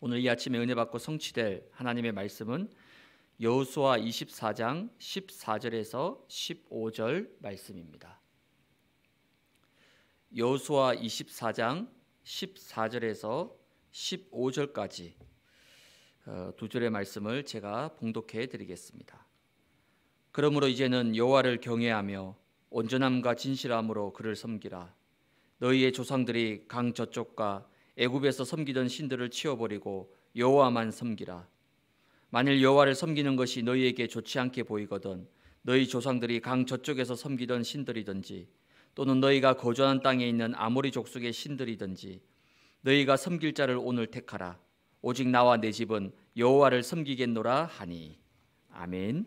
오늘 이 아침에 은혜 받고 성취될 하나님의 말씀은 여호수아 24장 14절에서 15절 말씀입니다. 여호수아 24장 14절에서 15절까지 어, 두 절의 말씀을 제가 봉독해 드리겠습니다. 그러므로 이제는 여호와를 경외하며 온전함과 진실함으로 그를 섬기라. 너희의 조상들이 강 저쪽과 애굽에서 섬기던 신들을 치워버리고 여호와만 섬기라. 만일 여호와를 섬기는 것이 너희에게 좋지 않게 보이거든 너희 조상들이 강 저쪽에서 섬기던 신들이든지 또는 너희가 거주하는 땅에 있는 아모리 족속의 신들이든지 너희가 섬길 자를 오늘 택하라. 오직 나와 내 집은 여호와를 섬기겠노라 하니. 아멘.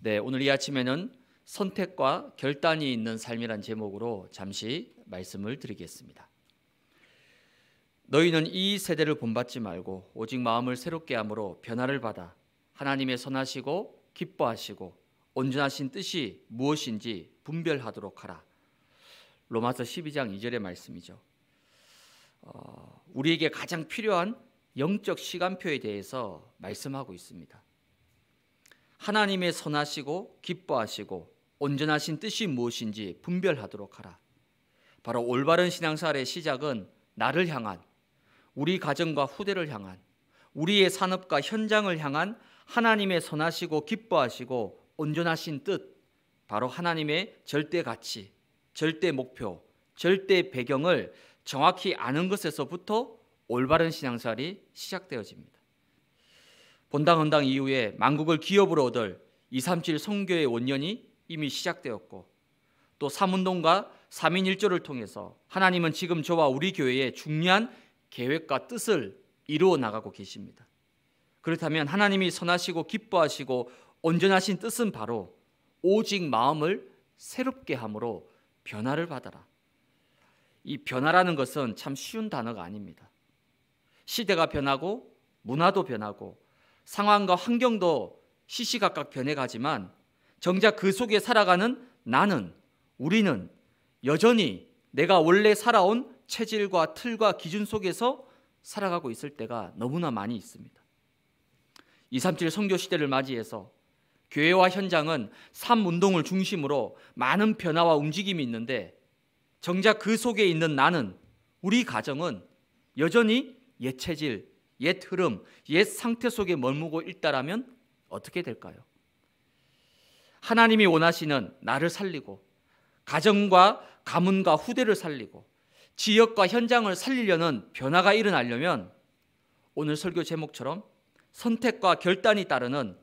네, 오늘 이 아침에는 선택과 결단이 있는 삶이란 제목으로 잠시 말씀을 드리겠습니다. 너희는 이 세대를 본받지 말고 오직 마음을 새롭게 함으로 변화를 받아 하나님의 선하시고 기뻐하시고 온전하신 뜻이 무엇인지 분별하도록 하라. 로마서 12장 2절의 말씀이죠. 어, 우리에게 가장 필요한 영적 시간표에 대해서 말씀하고 있습니다. 하나님의 선하시고 기뻐하시고 온전하신 뜻이 무엇인지 분별하도록 하라. 바로 올바른 신앙생활의 시작은 나를 향한 우리 가정과 후대를 향한 우리의 산업과 현장을 향한 하나님의 선하시고 기뻐하시고 온전하신 뜻 바로 하나님의 절대 가치, 절대 목표, 절대 배경을 정확히 아는 것에서부터 올바른 신앙생활이 시작되어집니다. 본당 헌당 이후에 만국을 기업으로 얻을 237 성교의 원년이 이미 시작되었고 또 삼운동과 3인 1조를 통해서 하나님은 지금 저와 우리 교회에 중요한 계획과 뜻을 이루어 나가고 계십니다. 그렇다면 하나님이 선하시고 기뻐하시고 온전하신 뜻은 바로 오직 마음을 새롭게 함으로 변화를 받아라. 이 변화라는 것은 참 쉬운 단어가 아닙니다. 시대가 변하고 문화도 변하고 상황과 환경도 시시각각 변해가지만 정작 그 속에 살아가는 나는 우리는 여전히 내가 원래 살아온 체질과 틀과 기준 속에서 살아가고 있을 때가 너무나 많이 있습니다. 237 선교 시대를 맞이해서 교회와 현장은 삶 운동을 중심으로 많은 변화와 움직임이 있는데 정작 그 속에 있는 나는 우리 가정은 여전히 옛 체질, 옛 흐름, 옛 상태 속에 머무고 있다라면 어떻게 될까요? 하나님이 원하시는 나를 살리고 가정과 가문과 후대를 살리고 지역과 현장을 살리려는 변화가 일어나려면 오늘 설교 제목처럼 선택과 결단이 따르는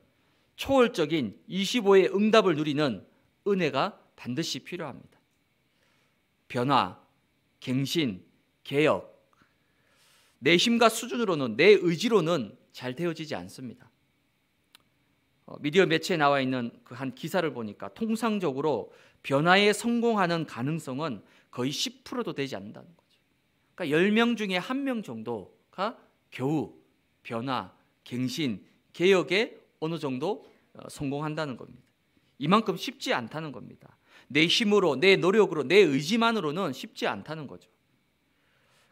초월적인 25의 응답을 누리는 은혜가 반드시 필요합니다. 변화, 갱신, 개혁. 내 힘과 수준으로는 내 의지로는 잘 되어지지 않습니다. 어, 미디어 매체에 나와 있는 그 한 기사를 보니까 통상적으로 변화에 성공하는 가능성은 거의 10%도 되지 않는다는 거죠. 그러니까 10명 중에 1명 정도가 겨우 변화, 갱신, 개혁에 어느 정도 어, 성공한다는 겁니다. 이만큼 쉽지 않다는 겁니다. 내 힘으로, 내 노력으로, 내 의지만으로는 쉽지 않다는 거죠.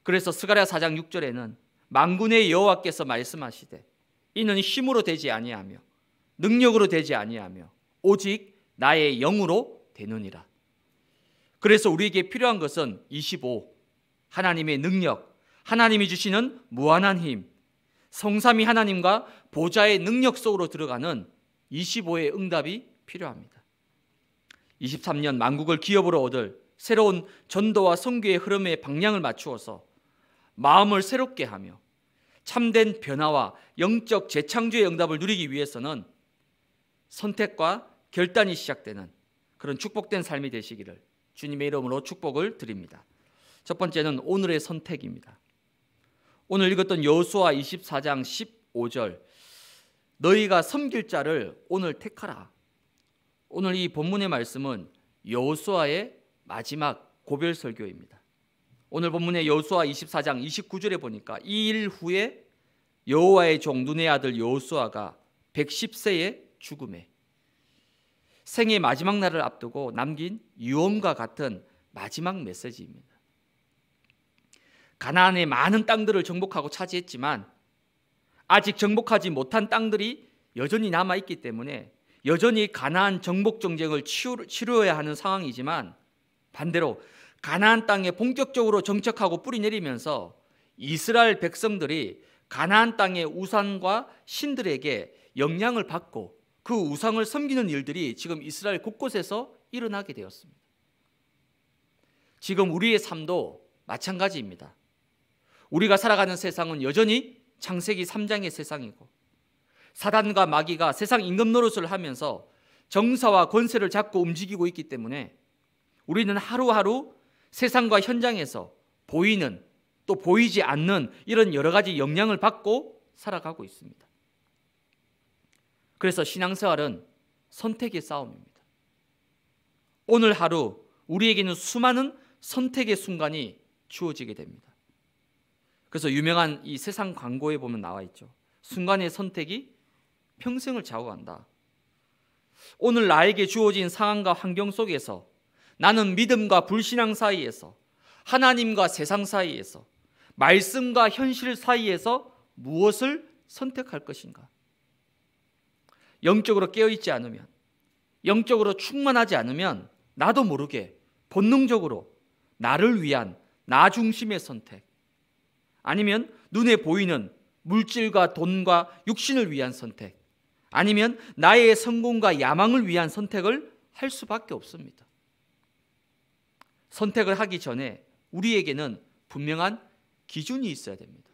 그래서 스가랴 4장 6절에는 만군의 여호와께서 말씀하시되 이는 힘으로 되지 아니하며 능력으로 되지 아니하며 오직 나의 영으로 되느니라. 그래서 우리에게 필요한 것은 25 하나님의 능력, 하나님이 주시는 무한한 힘, 성삼이 하나님과 보좌의 능력 속으로 들어가는 25의 응답이 필요합니다. 23년 만국을 기업으로 얻을 새로운 전도와 선교의 흐름에 방향을 맞추어서 마음을 새롭게 하며 참된 변화와 영적 재창조의 응답을 누리기 위해서는 선택과 결단이 시작되는 그런 축복된 삶이 되시기를 주님의 이름으로 축복을 드립니다. 첫 번째는 오늘의 선택입니다. 오늘 읽었던 여호수아 24장 15절 너희가 섬길 자를 오늘 택하라. 오늘 이 본문의 말씀은 여호수아의 마지막 고별 설교입니다. 오늘 본문의 여호수아 24장 29절에 보니까 이 일 후에 여호와의 종 눈의 아들 여호수아가 110세의 죽음에 생의 마지막 날을 앞두고 남긴 유언과 같은 마지막 메시지입니다. 가나안의 많은 땅들을 정복하고 차지했지만 아직 정복하지 못한 땅들이 여전히 남아 있기 때문에 여전히 가나안 정복 정쟁을 치루어야 하는 상황이지만 반대로 가나안 땅에 본격적으로 정착하고 뿌리 내리면서 이스라엘 백성들이 가나안 땅의 우상과 신들에게 영향을 받고 그 우상을 섬기는 일들이 지금 이스라엘 곳곳에서 일어나게 되었습니다. 지금 우리의 삶도 마찬가지입니다. 우리가 살아가는 세상은 여전히 창세기 3장의 세상이고 사단과 마귀가 세상 임금 노릇을 하면서 정사와 권세를 잡고 움직이고 있기 때문에 우리는 하루하루 세상과 현장에서 보이는 또 보이지 않는 이런 여러 가지 영향을 받고 살아가고 있습니다. 그래서 신앙생활은 선택의 싸움입니다. 오늘 하루 우리에게는 수많은 선택의 순간이 주어지게 됩니다. 그래서 유명한 이 세상 광고에 보면 나와 있죠. 순간의 선택이 평생을 좌우한다. 오늘 나에게 주어진 상황과 환경 속에서 나는 믿음과 불신앙 사이에서 하나님과 세상 사이에서 말씀과 현실 사이에서 무엇을 선택할 것인가? 영적으로 깨어있지 않으면, 영적으로 충만하지 않으면 나도 모르게 본능적으로 나를 위한 나 중심의 선택, 아니면 눈에 보이는 물질과 돈과 육신을 위한 선택, 아니면 나의 성공과 야망을 위한 선택을 할 수밖에 없습니다. 선택을 하기 전에 우리에게는 분명한 기준이 있어야 됩니다.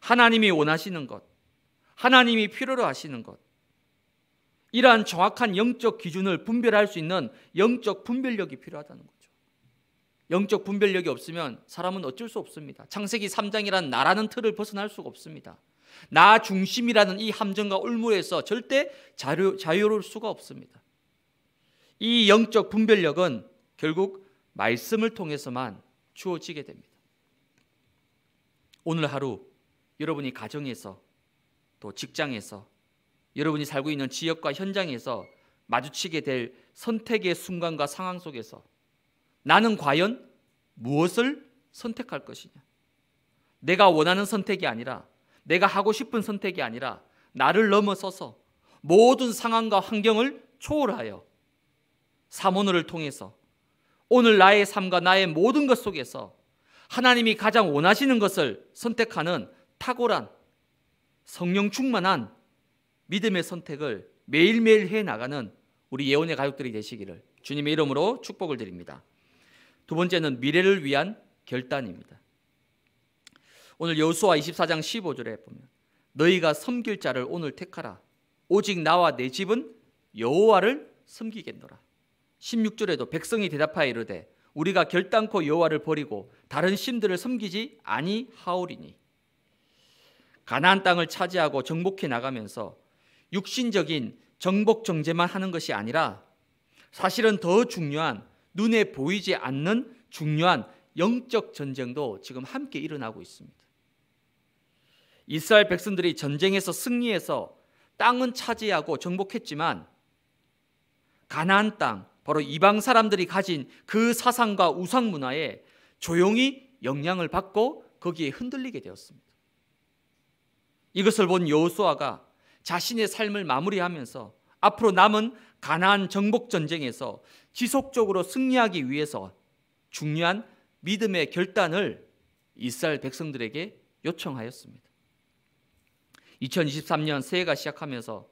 하나님이 원하시는 것, 하나님이 필요로 하시는 것, 이러한 정확한 영적 기준을 분별할 수 있는 영적 분별력이 필요하다는 거죠. 영적 분별력이 없으면 사람은 어쩔 수 없습니다. 창세기 3장이란 나라는 틀을 벗어날 수가 없습니다. 나 중심이라는 이 함정과 올무에서 절대 자유, 자유로울 수가 없습니다. 이 영적 분별력은 결국 말씀을 통해서만 주어지게 됩니다. 오늘 하루 여러분이 가정에서 또 직장에서 여러분이 살고 있는 지역과 현장에서 마주치게 될 선택의 순간과 상황 속에서 나는 과연 무엇을 선택할 것이냐? 내가 원하는 선택이 아니라 내가 하고 싶은 선택이 아니라 나를 넘어서서 모든 상황과 환경을 초월하여 사모노를 통해서 오늘 나의 삶과 나의 모든 것 속에서 하나님이 가장 원하시는 것을 선택하는 탁월한 성령 충만한 믿음의 선택을 매일매일 해 나가는 우리 예언의 가족들이 되시기를 주님의 이름으로 축복을 드립니다. 두 번째는 미래를 위한 결단입니다. 오늘 여호수아 24장 15절에 보면 너희가 섬길 자를 오늘 택하라 오직 나와 내 집은 여호와를 섬기겠노라. 16절에도 백성이 대답하여 이르되 우리가 결단코 여호와를 버리고 다른 신들을 섬기지 아니하오리니 가나안 땅을 차지하고 정복해 나가면서 육신적인 정복 정제만 하는 것이 아니라 사실은 더 중요한 눈에 보이지 않는 중요한 영적 전쟁도 지금 함께 일어나고 있습니다. 이스라엘 백성들이 전쟁에서 승리해서 땅은 차지하고 정복했지만 가나안 땅 바로 이방 사람들이 가진 그 사상과 우상 문화에 조용히 영향을 받고 거기에 흔들리게 되었습니다. 이것을 본 여호수아가 자신의 삶을 마무리하면서 앞으로 남은 가나안 정복 전쟁에서 지속적으로 승리하기 위해서 중요한 믿음의 결단을 이스라엘 백성들에게 요청하였습니다. 2023년 새해가 시작하면서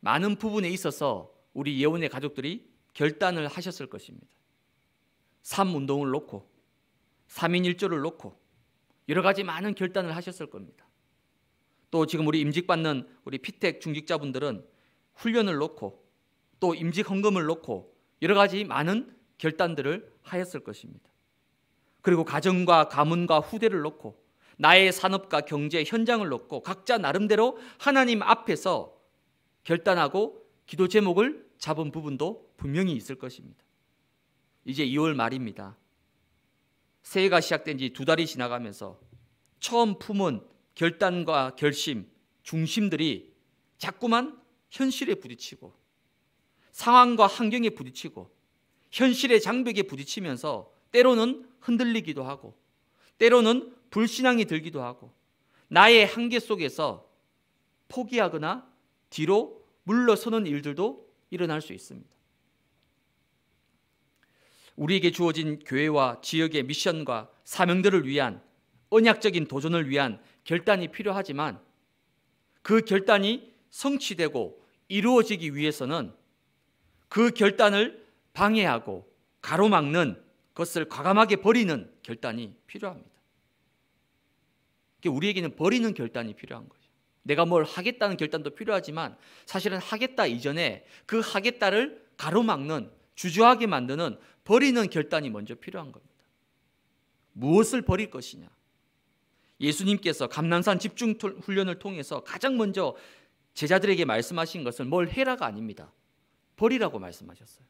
많은 부분에 있어서 우리 예원의 가족들이 결단을 하셨을 것입니다. 삶 운동을 놓고 3인 1조를 놓고 여러 가지 많은 결단을 하셨을 겁니다. 또 지금 우리 임직받는 우리 피택 중직자분들은 훈련을 놓고 또 임직 헌금을 놓고 여러 가지 많은 결단들을 하였을 것입니다. 그리고 가정과 가문과 후대를 놓고 나의 산업과 경제 현장을 놓고 각자 나름대로 하나님 앞에서 결단하고 기도 제목을 잡은 부분도 분명히 있을 것입니다. 이제 2월 말입니다. 새해가 시작된 지 두 달이 지나가면서 처음 품은 결단과 결심, 중심들이 자꾸만 현실에 부딪히고 상황과 환경에 부딪히고 현실의 장벽에 부딪히면서 때로는 흔들리기도 하고 때로는 불신앙이 들기도 하고 나의 한계 속에서 포기하거나 뒤로 물러서는 일들도 일어날 수 있습니다. 우리에게 주어진 교회와 지역의 미션과 사명들을 위한 언약적인 도전을 위한 결단이 필요하지만 그 결단이 성취되고 이루어지기 위해서는 그 결단을 방해하고 가로막는 것을 과감하게 버리는 결단이 필요합니다. 우리에게는 버리는 결단이 필요한 거죠. 내가 뭘 하겠다는 결단도 필요하지만 사실은 하겠다 이전에 그 하겠다를 가로막는 주저하게 만드는 버리는 결단이 먼저 필요한 겁니다. 무엇을 버릴 것이냐? 예수님께서 감난산 집중 훈련을 통해서 가장 먼저 제자들에게 말씀하신 것은 뭘 해라가 아닙니다. 버리라고 말씀하셨어요.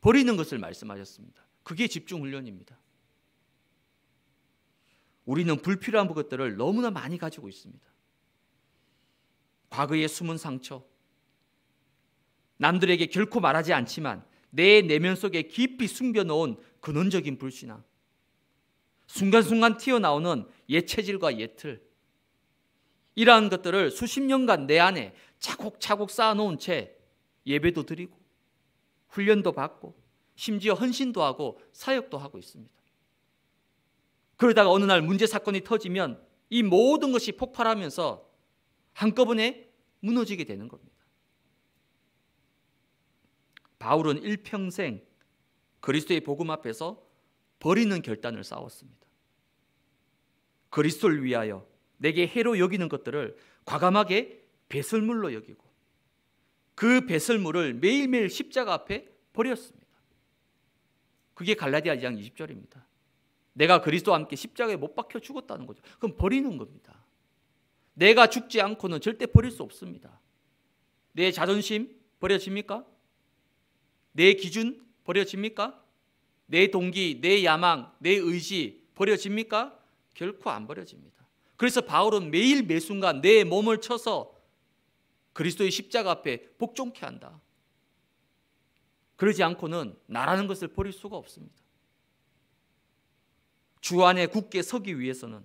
버리는 것을 말씀하셨습니다. 그게 집중 훈련입니다. 우리는 불필요한 것들을 너무나 많이 가지고 있습니다. 과거의 숨은 상처, 남들에게 결코 말하지 않지만 내 내면 속에 깊이 숨겨놓은 근원적인 불신앙, 순간순간 튀어나오는 옛 체질과 옛 틀, 이러한 것들을 수십 년간 내 안에 차곡차곡 쌓아놓은 채 예배도 드리고 훈련도 받고 심지어 헌신도 하고 사역도 하고 있습니다. 그러다가 어느 날 문제 사건이 터지면 이 모든 것이 폭발하면서 한꺼번에 무너지게 되는 겁니다. 바울은 일평생 그리스도의 복음 앞에서 버리는 결단을 싸웠습니다. 그리스도를 위하여 내게 해로 여기는 것들을 과감하게 배설물로 여기고 그 배설물을 매일매일 십자가 앞에 버렸습니다. 그게 갈라디아 2장 20절입니다. 내가 그리스도와 함께 십자가에 못 박혀 죽었다는 거죠. 그럼 버리는 겁니다. 내가 죽지 않고는 절대 버릴 수 없습니다. 내 자존심 버려집니까? 내 기준 버려집니까? 내 동기, 내 야망, 내 의지 버려집니까? 결코 안 버려집니다. 그래서 바울은 매일 매 순간 내 몸을 쳐서 그리스도의 십자가 앞에 복종케 한다. 그러지 않고는 나라는 것을 버릴 수가 없습니다. 주 안에 굳게 서기 위해서는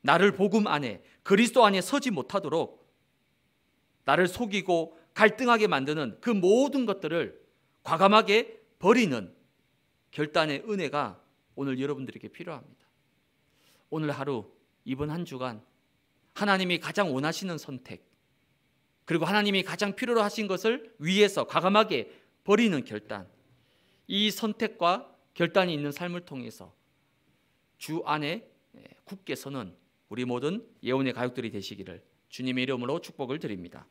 나를 복음 안에 그리스도 안에 서지 못하도록 나를 속이고 갈등하게 만드는 그 모든 것들을 과감하게 버리는 결단의 은혜가 오늘 여러분들에게 필요합니다. 오늘 하루 이번 한 주간 하나님이 가장 원하시는 선택 그리고 하나님이 가장 필요로 하신 것을 위해서 과감하게 버리는 결단 이 선택과 결단이 있는 삶을 통해서 주 안에 굳게 서는 우리 모든 예언의 가족들이 되시기를 주님의 이름으로 축복을 드립니다.